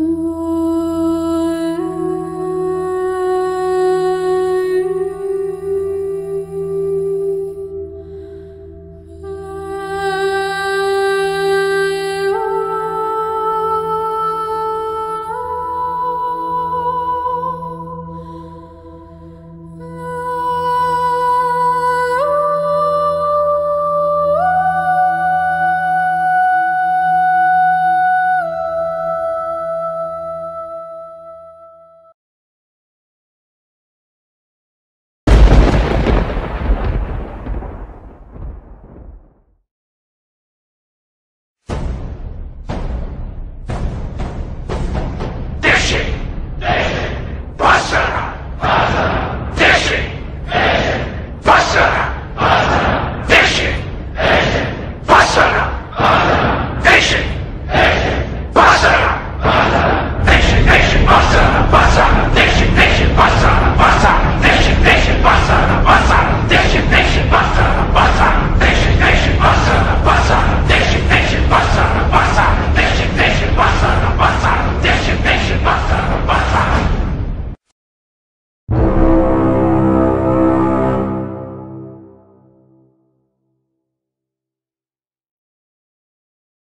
Ooh.